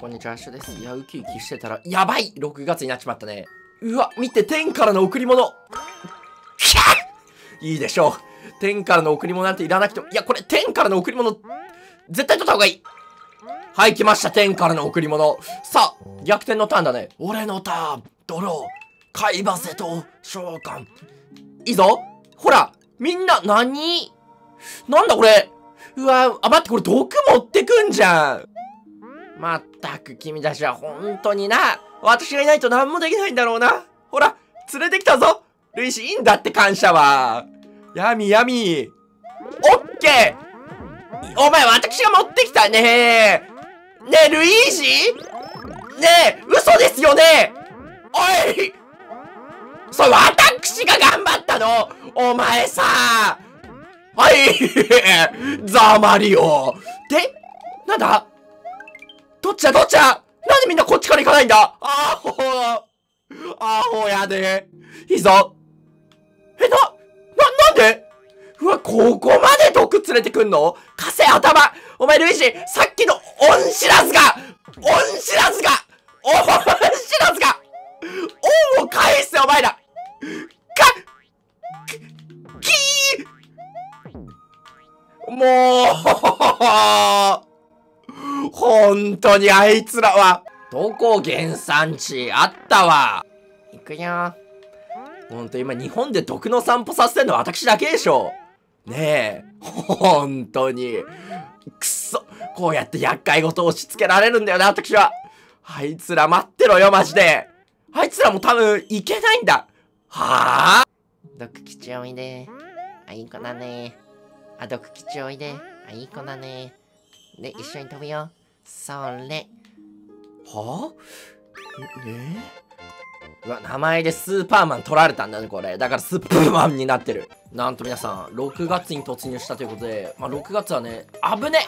こんにちは、シュです。いや、ウキウキしてたら、やばい !6 月になっちまったね。うわ、見て、天からの贈り物いいでしょう。天からの贈り物なんていらなくても、いや、これ、天からの贈り物、絶対取った方がいいはい、来ました、天からの贈り物。さあ、逆転のターンだね。俺のターン、ドロー、貝バセと召喚。いいぞほら、みんな、何?なんだこれ?うわ、あ、待って、これ毒持ってくんじゃん。まったく君たちは本当にな。私がいないと何もできないんだろうな。ほら、連れてきたぞ。ルイシいいんだって感謝は。やみやみ。オッケーお前私が持ってきたねねえ、ルイージ？ねえ、嘘ですよねおいそれ私が頑張ったのお前さはいザマリオで、なんだ？どっちだどっちだ？なんでみんなこっちから行かないんだ？アホアホやで。いいぞ。え、な、な、なんで？うわ、ここまで毒連れてくんの？貸せ頭。お前ルイージ、さっきの恩知らずが恩知らずが恩知らずが恩を返せお前ら。か、きー。もう。本当にあいつらは、どこ原産地あったわ。行くよ。ほんと今日本で毒の散歩させてんのは私だけでしょ。ねえ。本当に。くそ。こうやって厄介事を押し付けられるんだよな、私は。あいつら待ってろよ、マジで。あいつらも多分、いけないんだ。はぁ毒吉おいで。あ、いい子だね。あ、毒吉おいで。あ、いい子だね。で、一緒に飛ぶよ。それ。はぁえうわ、名前でスーパーマン取られたんだね、これ。だからスーパーマンになってる。なんと皆さん、6月に突入したということで、まあ、6月はね、危ね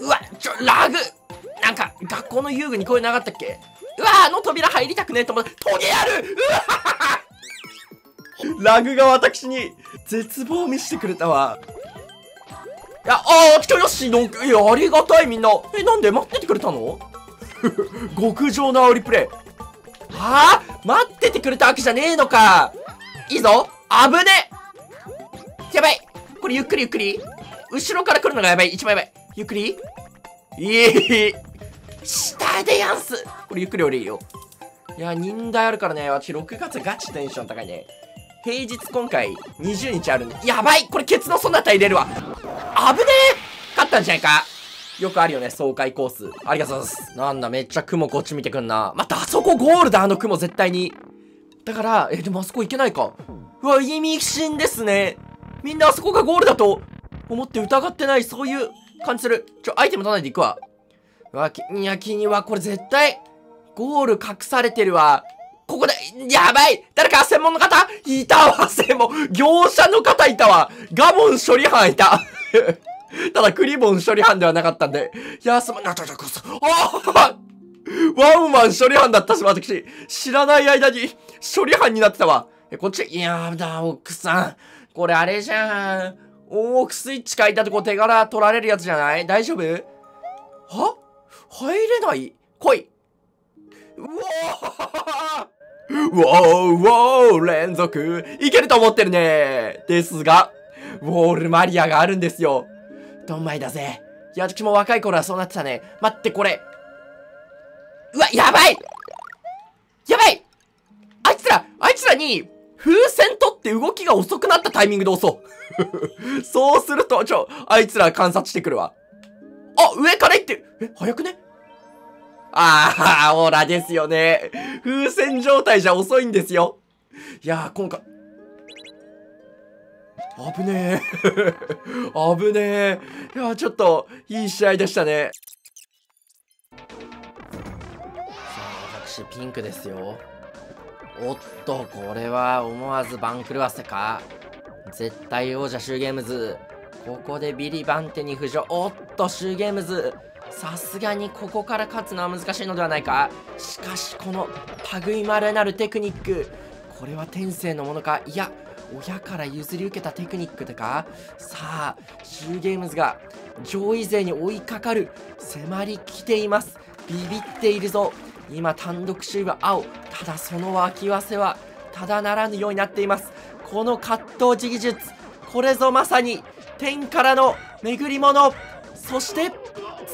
うわ、ちょ、ラグなんか、学校の遊具にこういうのなかったっけ？うわ、あの扉入りたくねえと思って、トゲあるうわラグが私に絶望を見せてくれたわ。いや、ああ、来たよしの、いや、ありがたいみんな。え、なんで待っててくれたの？極上の煽りプレイ。はあ？待っててくれたわけじゃねえのか。いいぞ。危ねやばい。これゆっくりゆっくり。後ろから来るのがやばい。一番やばい。ゆっくりいい。下でやんす。これゆっくり降りるよ。いや、忍耐あるからね。私6月ガチテンション高いね。平日今回20日あるんで。やばいこれケツのそなた入れるわ。危ねえ勝ったんじゃないか？よくあるよね、爽快コース。ありがとうございます。なんだ、めっちゃ雲こっち見てくんな。また、あそこゴールだ、あの雲絶対に。だから、え、でもあそこ行けないか。うわ、意味深ですね。みんなあそこがゴールだと思って疑ってない、そういう感じする。ちょ、アイテム取らないで行くわ。うわ、いや、君はこれ絶対、ゴール隠されてるわ。ここで、やばい誰か専門の方？いたわ、専門。業者の方いたわ。ガモン処理班いた。ただ、クリボン処理班ではなかったんで。いや、すまん、な、ちょ、ちょ、こそ、あワンワン処理班だったし、私。知らない間に、処理班になってたわ。え、こっち、いやだ、奥さん。これあれじゃん。オンオフスイッチ書いたとこ手柄取られるやつじゃない？大丈夫？は？入れない？来いうわーうわーうわー連続いけると思ってるねですが、ウォールマリアがあるんですよ。ドンマイだぜ。いや、私も若い頃はそうなってたね。待って、これ。うわ、やばいやばいあいつら、あいつらに、風船取って動きが遅くなったタイミングで押そう。そうすると、ちょ、あいつら観察してくるわ。あ、上から行って、え、早くね？ああ、オラですよね。風船状態じゃ遅いんですよ。いやー、今回、危ねえ。危ねえ。いや、ちょっと、いい試合でしたね。さあ、私、ピンクですよ。おっと、これは思わず番狂わせか。絶対王者シューゲームズ。ここでビリ番手に浮上。おっと、シューゲームズ。さすがにここから勝つのは難しいのではないか。しかし、この類まれなるテクニック。これは天性のものか？いや、親から譲り受けたテクニックとか？さあシューゲームズが上位勢に追いかかる。迫りきています。ビビっているぞ。今単独首位は青。ただその脇合わせはただならぬようになっています。この葛藤技術。これぞまさに天からの巡り物。そして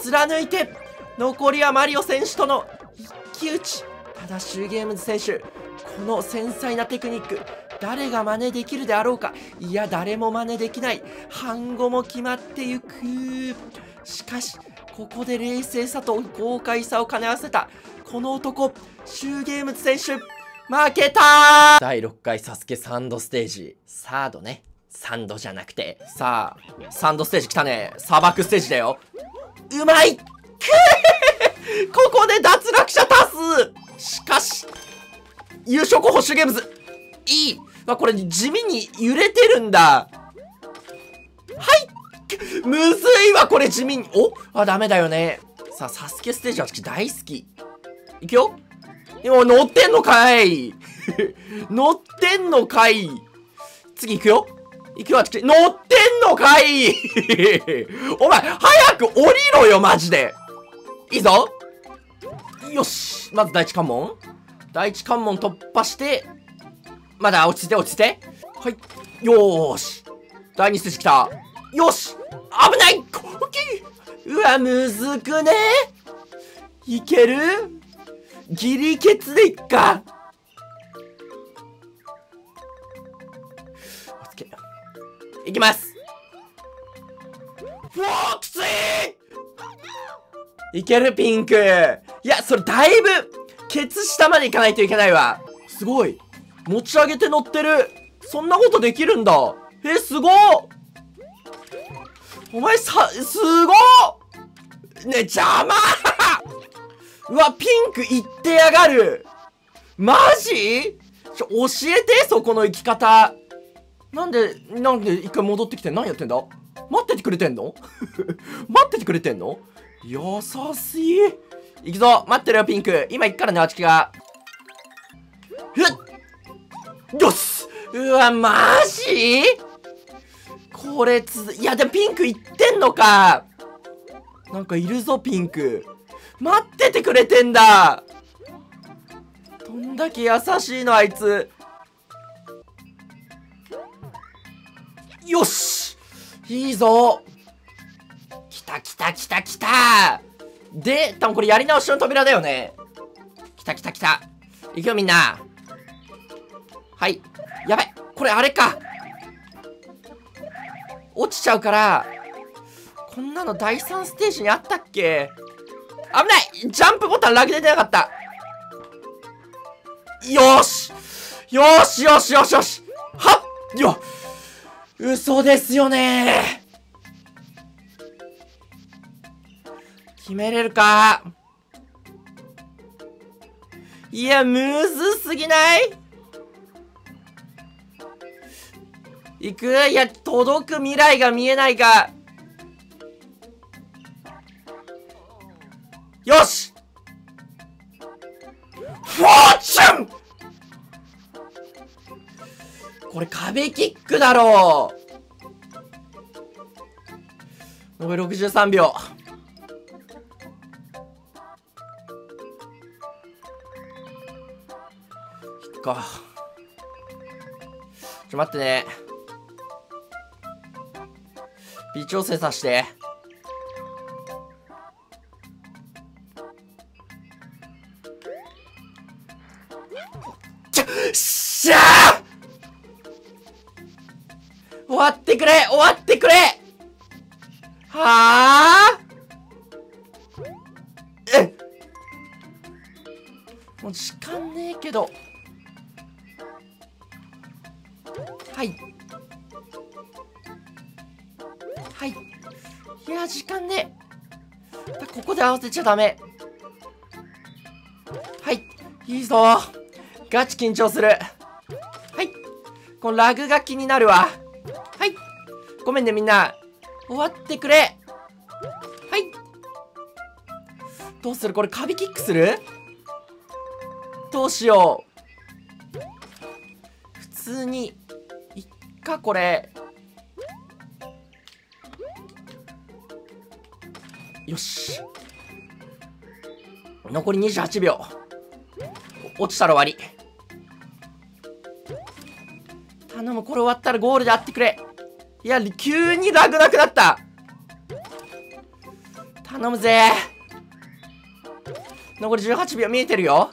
貫いて残りはマリオ選手との一騎打ち。ただシューゲームズ選手この繊細なテクニック誰が真似できるであろうか。いや誰も真似できない。半語も決まってゆく。しかしここで冷静さと豪快さを兼ね合わせたこの男シューゲームズ選手負けた!第6回サスケサンドステージ。サードね。サンドじゃなくて。さあサンドステージ来たね。砂漠ステージだよ。うまい。ここで脱落者多数。しかし優勝候補シュゲームズ。いい。まあ、これ地味に揺れてるんだ。はい。むずいわ、これ地味に。お？あ、ダメだよね。さあ、サスケステージは私大好き。いくよ。今乗ってんのかい。乗ってんのかい。次行くよ。行くよ、私。乗ってんのかい？お前、早く降りろよ、マジでいいぞよしまず第一関門第一関門突破して、まだ落ちて落ちて。はい。よーし。第2ステージ来た。よし危ないうわ、むずくねいける？ギリケツでいっか。いきます。うわきついいけるピンク。いや、それだいぶ、ケツ下まで行かないといけないわ。すごい。持ち上げて乗ってる。そんなことできるんだ。え、すごお前さ、すごね、邪魔！うわ、ピンクいってやがる。マジ？ちょ、教えて、そこの生き方。なんで、なんで一回戻ってきて何やってんだ？待っててくれてんの？待っててくれてんの？優しい。行くぞ待ってるよ、ピンク。今行くからね、あちきが。ふっ？よしうわ、マジ？これつ、いや、でもピンクいってんのかなんかいるぞ、ピンク。待っててくれてんだどんだけ優しいの、あいつ。よし。いいぞ来た来た来た来たで、多分これやり直し。の扉だよね。来た来た来た。行くよみんな。はい。やべこれあれか落ちちゃうから、こんなの第3ステージにあったっけ危ないジャンプボタンラグ出てなかったよし。よし。よし。よし。よし。はっよっ嘘ですよね。決めれるか？いや、むずすぎない？行く？いや、届く未来が見えないか。よし！フォーチュン！これ壁キックだろう残り63秒。いっか。ちょ、待ってね。微調整させて。あ？え？もう時間ねえけど。はい。はい。いや、時間ねえ。ここで合わせちゃダメ。はい。いいぞ。ガチ緊張する。はい。このラグが気になるわ。はい。ごめんね、みんな。終わってくれ。はい。どうする？これ、カビキックする？どうしよう。普通に、いっか、これ。よし残り28秒。落ちたら終わり。頼む、これ終わったらゴールであってくれ。いや、急にラグなくなった。頼むぜ。残り18秒見えてるよ。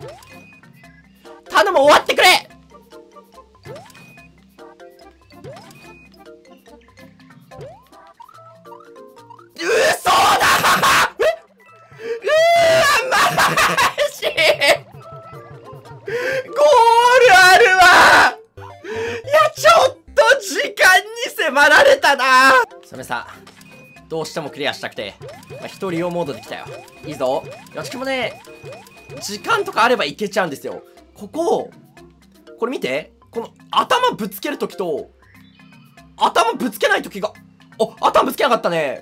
どうしてもクリアしたくて、まあ、一人用モードで来たよ。いいぞ。よしきもね、時間とかあればいけちゃうんですよ。ここ、これ見て。この頭ぶつけるときと、頭ぶつけないときが、お、頭ぶつけなかったね。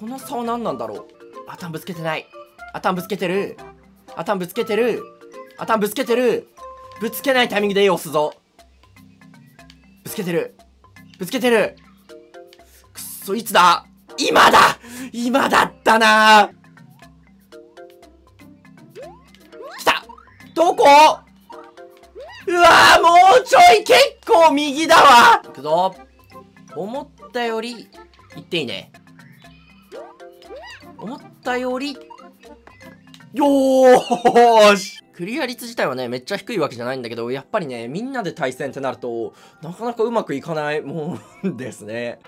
この差は何なんだろう。頭ぶつけてない。頭ぶつけてる。頭ぶつけてる。頭ぶつけてる。ぶつけないタイミングで A を押すぞ。ぶつけてる。ぶつけてる。くっそいつだ？今だ!今だったな!来た!どこ?うわもうちょい結構右だわ!いくぞ!思ったより、いっていいね。思ったより、よーし!クリア率自体はね、めっちゃ低いわけじゃないんだけど、やっぱりね、みんなで対戦ってなると、なかなかうまくいかないもんですね。